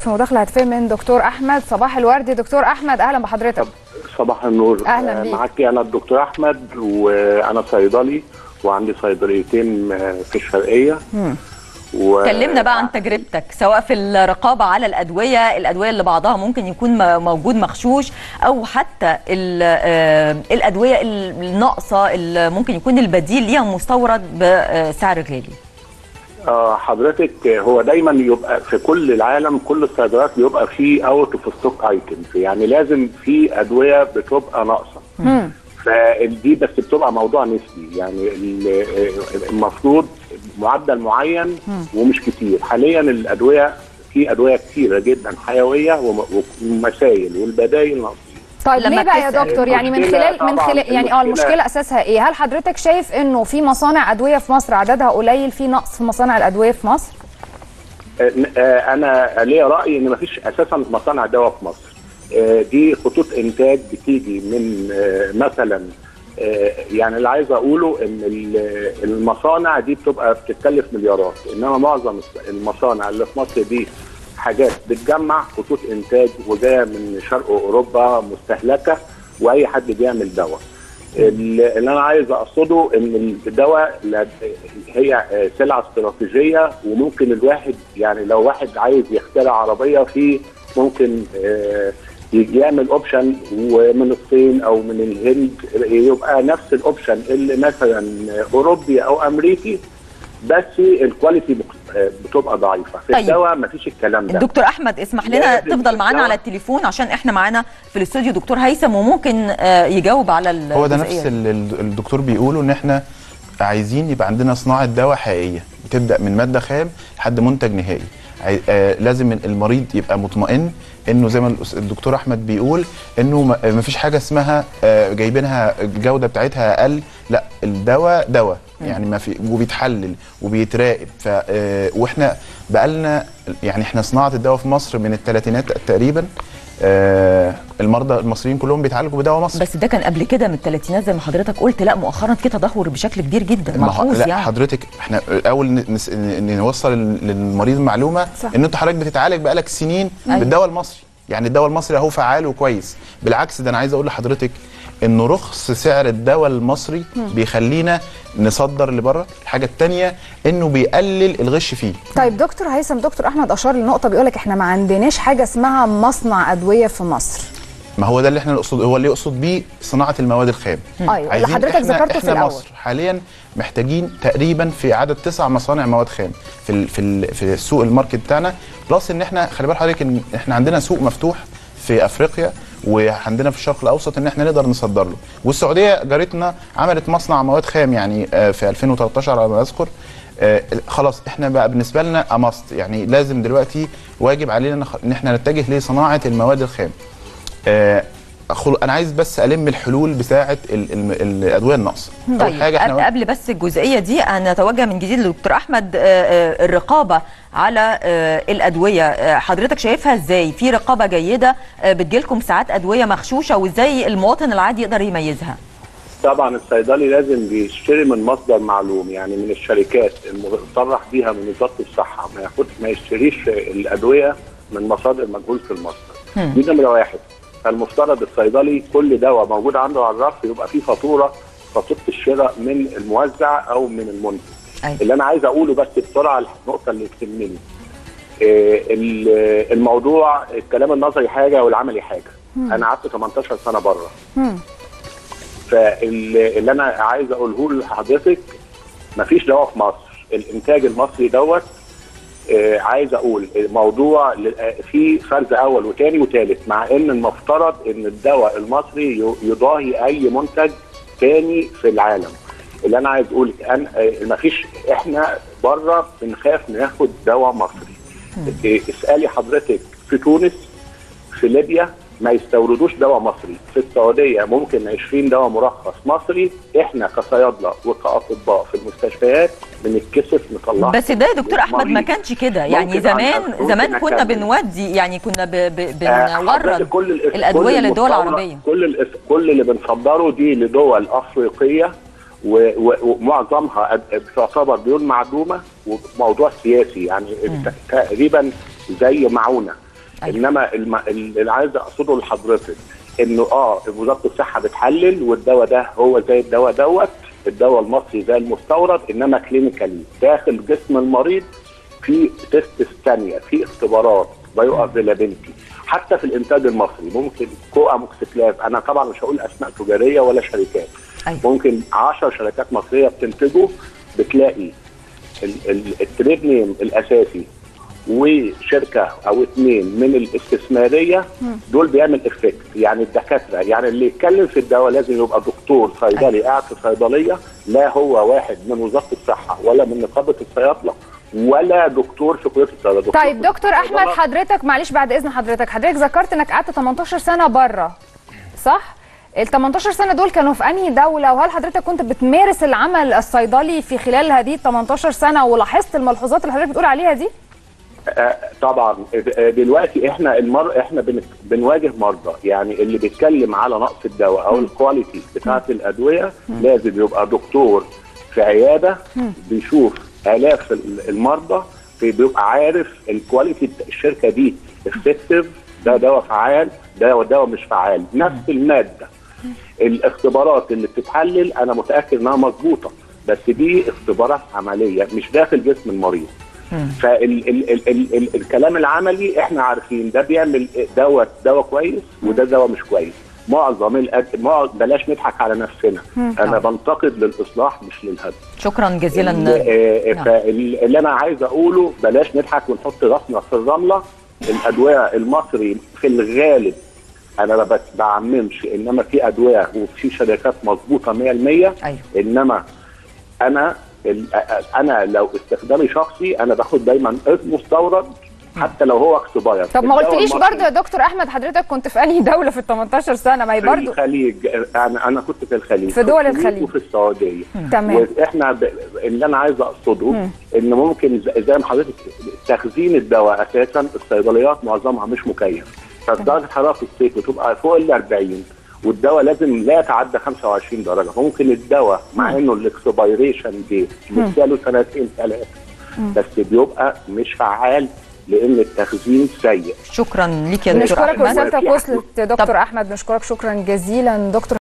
في مداخلة هاتفية من دكتور أحمد. صباح الورد. دكتور أحمد أهلا بحضرتك. صباح النور. أهلاً آه، بيك. معاكي أنا الدكتور أحمد وأنا صيدلي وعندي صيدليتين آه، في الشرقية. و... كلمنا بقى عن تجربتك سواء في الرقابة على الأدوية الأدوية اللي بعضها ممكن يكون موجود مغشوش أو حتى آه، الأدوية الناقصة اللي ممكن يكون البديل ليها مستورد بسعر غالي. آه حضرتك هو دايما يبقى في كل العالم كل الصيدليات بيبقى فيه out of stock items يعني لازم في أدوية بتبقى ناقصة. فدي بس بتبقى موضوع نسبي. يعني ال- المفروض معدل معين ومش كتير. حاليا الأدوية في أدوية كتيرة جدا حيوية وم- ومسائل والبدايل ناقصين طيب ليه بقى يا دكتور؟ يعني من خلال من خلال يعني آه المشكلة. أساسها إيه؟ هل حضرتك شايف إنه في مصانع أدوية في مصر؟ عددها قليل؟ في نقص في مصانع الأدوية في مصر؟ آه، آه، أنا ليا رأي إن مفيش أساسا مصانع دواء في مصر. آه، دي خطوط إنتاج بتيجي من مثلا يعني اللي عايز أقوله إن ال- المصانع دي بتبقى بتتكلف مليارات إنما معظم المصانع اللي في مصر دي حاجات بتجمع خطوط إنتاج وجايه من شرق أوروبا مستهلكة وأي حد بيعمل دواء. اللي أنا عايز أقصده إن الدواء هي سلعة استراتيجية وممكن الواحد يعني لو واحد عايز يخترع عربية في ممكن آه، يعمل option ومن الصين أو من الهند يبقى نفس ال option اللي مثلا أوروبي أو أمريكي بس ال quality بت- بتبقى ضعيفة. في طيب. الدواء مفيش الكلام ده. الدكتور أحمد اسمح لنا تفضل معانا على التليفون عشان إحنا معانا في الاستوديو دكتور هيثم وممكن آه، يجاوب على هو ده نفس الدكتور بيقوله إن إحنا عايزين يبقى عندنا صناعة دواء حقيقية. بتبدأ من مادة خام لحد منتج نهائي. آه لازم المريض يبقى مطمئن إنه زي ما الدكتور أحمد بيقول إنه ما- ما فيش حاجة اسمها آه جايبينها الجودة بتاعتها أقل. لا الدواء دواء. يعني ما في وبيتحلل وبيتراقب. ف آه وإحنا بقالنا يعني إحنا صناعة الدواء في مصر من الثلاثينات تقريبا آه المرضى المصريين كلهم بيتعالجوا بدواء مصري بس ده كان قبل كده من الثلاثينات زي ما حضرتك قلت. لا مؤخرا في تدهور بشكل كبير جدا. ملحوظ لا يعني. حضرتك إحنا الأول نس- ن- نوصل لل- للمريض المعلومه صح. إن أنت حضرتك بتتعالج بقالك سنين أيوة. بالدواء المصري. يعني الدواء المصري أهو فعال وكويس. بالعكس ده أنا عايز أقول لحضرتك ان رخص سعر الدواء المصري بيخلينا نصدر لبره. الحاجة الثانية انه بيقلل الغش فيه. طيب دكتور هيثم دكتور أحمد أشار لنقطة بيقول لك إحنا ما عندناش حاجة اسمها مصنع أدوية في مصر. ما هو ده اللي إحنا نقصد هو اللي يقصد بيه صناعة المواد الخام. أيوه اللي حضرتك ذكرته في الأول. مصر حاليا محتاجين تقريبا في عدد تسع مصانع مواد خام في ال في ال في السوق ال market بتاعنا. plus إن إحنا خلي بال حضرتك إن إحنا عندنا سوق مفتوح في أفريقيا وعندنا في الشرق الأوسط إن إحنا نقدر نصدر له. والسعودية جارتنا عملت مصنع مواد خام يعني آه، في 2013 على ما أذكر. آه، خلاص إحنا بقى بالنسبة لنا اماست يعني لازم دلوقتي واجب علينا إن إحنا نتجه لصناعة المواد الخام. آه، خل... أنا عايز بس ألم الحلول بتاعة ال... ال... الادويه الناقصه طيب قبل, قبل بس الجزئية دي هنتوجه من جديد لدكتور أحمد آه، آه، الرقابة على آه، الأدوية. حضرتك شايفها إزاي؟ في رقابة جيدة بتجيلكم ساعات أدوية مغشوشة وإزاي المواطن العادي يقدر يميزها؟ طبعا الصيدلي لازم بيشتري من مصدر معلوم يعني من الشركات المصرح بيها من وزارة الصحة. ما ياخد ما يشتريش الأدوية من مصادر مجهول في المصدر. دي نمرة واحد. فالمفترض الصيدلي كل دواء موجود عنده على الرف يبقى فيه فاتورة فاتوره الشراء من الموزع أو من المنتج. أيوة. اللي أنا عايز أقوله بس بسرعة النقطة اللي تهمني إيه، ال- الموضوع الكلام النظري حاجة والعملي حاجة. أنا قعدت 18 سنة بره. فاللي أنا عايز أقوله لحضرتك مفيش دواء في مصر. الإنتاج المصري دوت عايز أقول الموضوع ل- آه، في فرز أول وثاني وثالث مع إن المفترض إن الدواء المصري يضاهي أي منتج تاني في العالم. اللي أنا عايز أقول أن آه، مفيش إحنا بره بنخاف ناخد دواء مصري. آه، اسألي حضرتك في تونس في ليبيا ما يستوردوش دواء مصري. في السعودية ممكن 20 دواء مرخص مصري. إحنا كصيادلة وكأطباء في المستشفيات بنتكسف نطلعها. بس ده يا دكتور أحمد ما. كانش كده. يعني زمان زمان كنا. بنودي يعني كنا آه، بنورد كل الأدوية كل للدول العربيه كل كل اللي بنصدره دي لدول أفريقية ومعظمها تعتبر ديون معدومة وموضوع سياسي. يعني تقريبا زي معونة. أيوة. إنما الم... اللي عايز أقصده لحضرتك إنه آه وزارة الصحة بتحلل والدواء ده هو زي الدواء دوت الدواء المصري زي المستورد إنما clinically داخل جسم المريض في test ثانية في اختبارات bioavailability حتى في الإنتاج المصري ممكن co-amoxiclav أنا طبعا مش هقول أسماء تجارية ولا شركات أيوة. ممكن 10 شركات مصرية بتنتجه بتلاقي ال- ال- ال trade name الأساسي وشركة أو اثنين من الاستثمارية دول بيعمل effect يعني الدكاترة يعني اللي يتكلم في الدواء لازم يبقى دكتور صيدلي قاعد في صيدلية لا هو واحد من وزارة الصحة ولا من نقابة الصيادلة ولا دكتور في كلية الصيدلة. دكتور طيب دكتور أحمد حضرتك معلش بعد إذن حضرتك حضرتك ذكرت إنك قعدت 18 سنة بره صح؟ ال 18 سنة دول كانوا في أنهي دولة؟ وهل حضرتك كنت بتمارس العمل الصيدلي في خلال هذه ال 18 سنة ولاحظت الملحوظات اللي حضرتك بتقول عليها دي؟ طبعا. آه، دلوقتي إحنا المر... إحنا بن... بنواجه مرضى. يعني اللي بيتكلم على نقص الدواء أو ال quality بتاعه الأدوية لازم يبقى دكتور في عيادة بيشوف آلاف ال- المرضى بيبقى عارف ال quality الشركة دي افكتيف ده دواء فعال ده دواء مش فعال. نفس المادة. الاختبارات اللي بتتحلل أنا متأكد إنها مظبوطة بس دي اختبارات عملية مش داخل جسم المريض. فالكلام العملي إحنا عارفين. ده بيعمل دواء دواء كويس وده دواء مش كويس. معظم الأد... معظم بلاش نضحك على نفسنا. أنا بنتقد للإصلاح مش للهدم شكرا جزيلا. آه، نعم. فاللي أنا عايز أقوله بلاش نضحك ونحط راسنا في الرملة. الادويه المصري في الغالب أنا ما بعممش إنما في ادويه وفي شركات مظبوطة 100% أيوة. إنما أنا أنا لو استخدامي شخصي أنا باخد دايما مستورد حتى لو هو اكسباير طب ما قلتليش برضه يا دكتور أحمد حضرتك كنت في أنهي دولة في ال 18 سنة؟ ما هي في برضه الخليج. أنا أنا كنت في الخليج. في دول الخليج. وفي السعودية. تمام. وإحنا ب... اللي أنا عايز أقصده إن ممكن زي ما حضرتك تخزين الدواء أساسا الصيدليات معظمها مش مكيف. فدرجه حرارة في الصيف بتبقى فوق ال 40 والدواء لازم لا يتعدى 25 درجة. ممكن الدواء مع إنه الاكسبيريشن لسه له سنتين ثلاثة بس بيبقى مش فعال لأن التخزين سيء. شكرا ليك يا دكتور نشكرك أحمد. رسالتك في وصلت دكتور أحمد نشكرك. شكرا جزيلا. دكتور